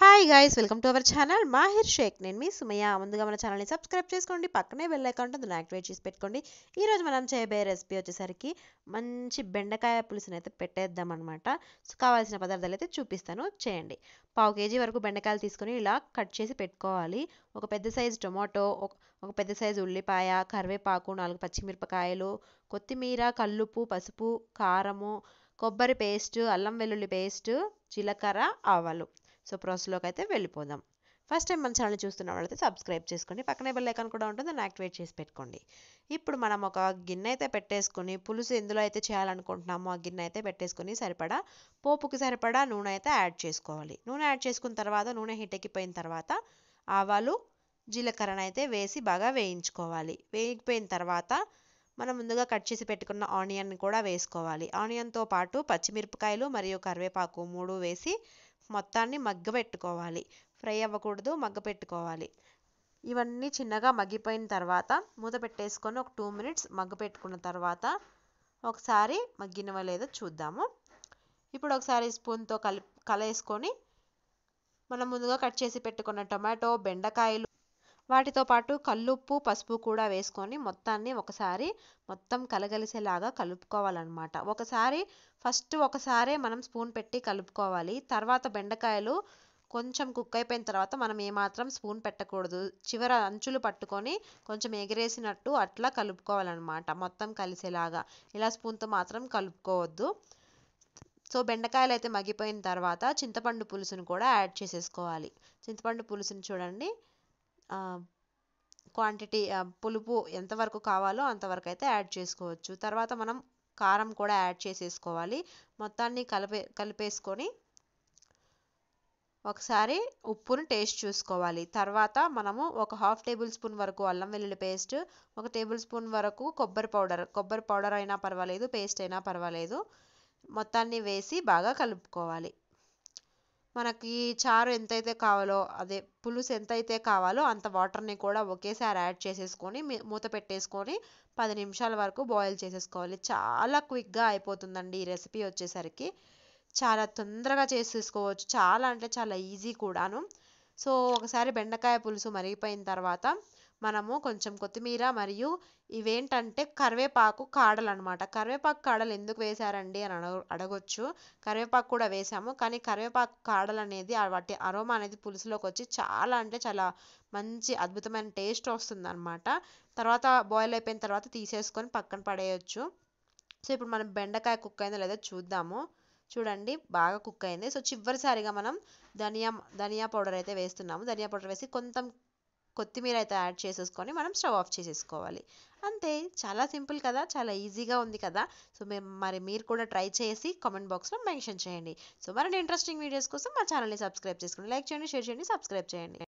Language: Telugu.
Hi guys welcome to our channel Mahir Shaikh నేను మీ సుమయ్య. ముందుగా మన ఛానల్ని సబ్స్క్రైబ్ చేసుకోండి. పక్కనే బెల్ అకౌంట్ ఉంటుంది. యాక్టివేట్ చేసి పెట్టుకోండి. ఈరోజు మనం చేయబోయే రెసిపీ వచ్చేసరికి మంచి బెండకాయ పులుసుని అయితే పెట్టేద్దాం అనమాట సో కావాల్సిన పదార్థాలు అయితే చూపిస్తాను. చేయండి. పావు కేజీ వరకు బెండకాయలు తీసుకొని ఇలా కట్ చేసి పెట్టుకోవాలి. ఒక పెద్ద సైజు టొమాటో ఒక పెద్ద సైజు ఉల్లిపాయ కరివేపాకు నాలుగు పచ్చిమిరపకాయలు కొత్తిమీర కల్లుపు పసుపు కారము కొబ్బరి పేస్ట్ అల్లం వెల్లుల్లి పేస్ట్ జీలకర్ర ఆవాలు. సో ప్రాసెస్లోకి అయితే వెళ్ళిపోదాం. ఫస్ట్ టైం మన ఛానల్ చూస్తున్న వాళ్ళైతే సబ్స్క్రైబ్ చేసుకోండి. పక్కనే బెల్ ఐకాన్ కూడా ఉంటుంది. దాన్ని యాక్టివేట్ చేసి పెట్టుకోండి. ఇప్పుడు మనం ఒక గిన్నె అయితే పెట్టేసుకొని పులుసు ఎందులో అయితే చేయాలనుకుంటున్నామో ఆ గిన్నె అయితే పెట్టేసుకొని సరిపడా పోపుకి సరిపడా నూనె అయితే యాడ్ చేసుకోవాలి. నూనె యాడ్ చేసుకున్న తర్వాత నూనె హీట్ ఎక్కిపోయిన తర్వాత ఆవాలు జీలకర్రను అయితే వేసి బాగా వేయించుకోవాలి. వేగిపోయిన తర్వాత మనం ముందుగా కట్ చేసి పెట్టుకున్న ఆనియన్ కూడా వేసుకోవాలి. ఆనియన్తో పాటు పచ్చిమిరపకాయలు మరియు కరివేపాకు మూడు వేసి మొత్తాన్ని మగ్గబెట్టుకోవాలి. ఫ్రై అవ్వకూడదు మగ్గపెట్టుకోవాలి. ఇవన్నీ చిన్నగా మగ్గిపోయిన తర్వాత మూత పెట్టేసుకొని ఒక టూ మినిట్స్ మగ్గపెట్టుకున్న తర్వాత ఒకసారి మగ్గినవా లేదో చూద్దాము. ఇప్పుడు ఒకసారి స్పూన్తో కలి కలేసుకొని మనం ముందుగా కట్ చేసి పెట్టుకున్న టొమాటో బెండకాయలు వాటితో పాటు కల్లుప్పు పసుపు కూడా వేసుకొని మొత్తాన్ని ఒకసారి మొత్తం కలగలిసేలాగా కలుపుకోవాలన్నమాట. ఒకసారి ఫస్ట్ ఒకసారే మనం స్పూన్ పెట్టి కలుపుకోవాలి. తర్వాత బెండకాయలు కొంచెం కుక్ అయిపోయిన తర్వాత మనం ఏమాత్రం స్పూన్ పెట్టకూడదు. చివర అంచులు పట్టుకొని కొంచెం ఎగిరేసినట్టు అట్లా కలుపుకోవాలన్నమాట మొత్తం కలిసేలాగా. ఇలా స్పూన్తో మాత్రం కలుపుకోవద్దు. సో బెండకాయలు అయితే మగ్గిపోయిన తర్వాత చింతపండు పులుసును కూడా యాడ్ చేసేసుకోవాలి. చింతపండు పులుసుని చూడండి. క్వాంటిటీ పులుపు ఎంతవరకు కావాలో అంతవరకు అయితే యాడ్ చేసుకోవచ్చు. తర్వాత మనం కారం కూడా యాడ్ చేసేసుకోవాలి. మొత్తాన్ని కలిపే కలిపేసుకొని ఒకసారి ఉప్పును టేస్ట్ చూసుకోవాలి. తర్వాత మనము ఒక హాఫ్ టేబుల్ స్పూన్ వరకు అల్లం వెల్లుల్లి పేస్ట్ ఒక టేబుల్ స్పూన్ వరకు కొబ్బరి పౌడర్ కొబ్బరి పౌడర్ అయినా పర్వాలేదు పేస్ట్ అయినా పర్వాలేదు. మొత్తాన్ని వేసి బాగా కలుపుకోవాలి. మనకి చారు ఎంతైతే కావాలో అదే పులుసు ఎంతైతే కావాలో అంత వాటర్ని కూడా ఒకేసారి యాడ్ చేసేసుకొని మూత పెట్టేసుకొని పది నిమిషాల వరకు బాయిల్ చేసేసుకోవాలి. చాలా క్విక్గా అయిపోతుందండి ఈ రెసిపీ వచ్చేసరికి. చాలా తొందరగా చేసేసుకోవచ్చు. చాలా అంటే చాలా ఈజీ కూడాను. సో ఒకసారి బెండకాయ పులుసు మరిగిపోయిన తర్వాత మనము కొంచెం కొత్తిమీర మరియు ఇవేంటంటే కరివేపాకు కాడలు అనమాట కరివేపాకు కాడలు ఎందుకు వేశారండి అని అడగ అడగొచ్చు. కరివేపాకు కూడా వేసాము. కానీ కరివేపాకు కాడలు అనేది వాటి అరోమా అనేది పులుసులోకి వచ్చి చాలా అంటే చాలా మంచి అద్భుతమైన టేస్ట్ వస్తుంది అనమాట తర్వాత బాయిల్ అయిపోయిన తర్వాత తీసేసుకొని పక్కన పడేయచ్చు. సో ఇప్పుడు మనం బెండకాయ కుక్ అయిందో లేదో చూద్దాము. చూడండి బాగా కుక్ అయింది. సో చివరిసారిగా మనం ధనియా ధనియా పౌడర్ అయితే వేస్తున్నాము. ధనియా పౌడర్ వేసి కొంత కొత్తిమీర అయితే యాడ్ చేసేసుకొని మనం స్టవ్ ఆఫ్ చేసేసుకోవాలి. అంతే చాలా సింపుల్ కదా చాలా ఈజీగా ఉంది కదా. సో మేము మరి మీరు కూడా ట్రై చేసి కామెంట్ బాక్స్లో మెన్షన్ చేయండి. సో మరిన్ని ఇంట్రెస్టింగ్ వీడియోస్ కోసం మా ఛానల్ని సబ్స్క్రైబ్ చేసుకోండి లైక్ చేయండి షేర్ చేయండి సబ్స్క్రైబ్ చేయండి.